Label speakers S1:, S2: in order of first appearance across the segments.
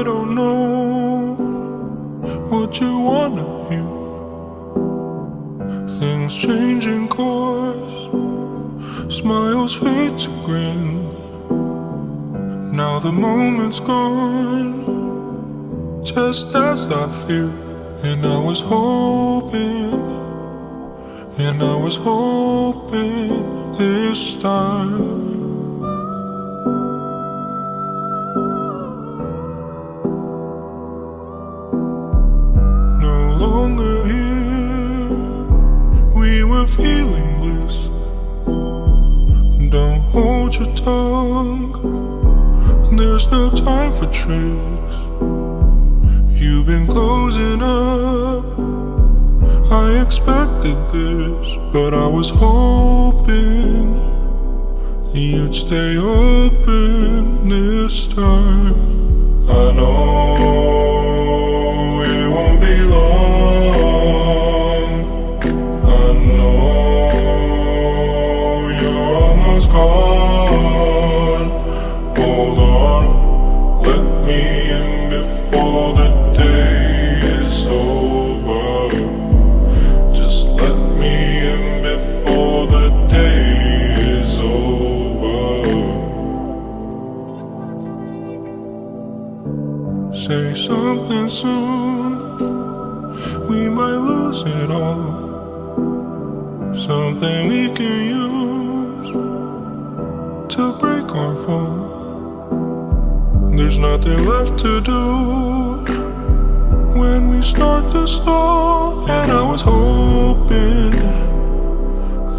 S1: I don't know what you wanna hear. Things changing course, smiles fade to grin. Now the moment's gone, just as I feared. And I was hoping, and I was hoping this time. We feeling bliss. Don't hold your tongue, there's no time for tricks. You've been closing up. I expected this, but I was hoping you'd stay open this time. Say something soon, we might lose it all. Something we can use to break our fall. There's nothing left to do when we start to stall. And I was hoping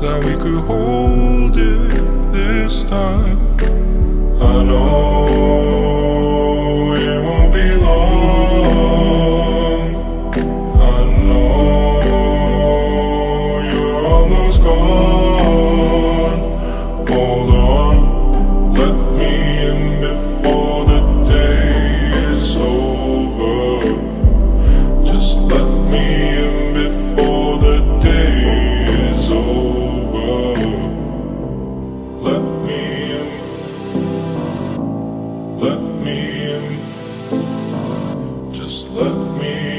S1: that we could hold it this time. I know you're gone. Hold on, let me in before the day is over. Just let me in before the day is over. Let me in. Let me in. Just let me in.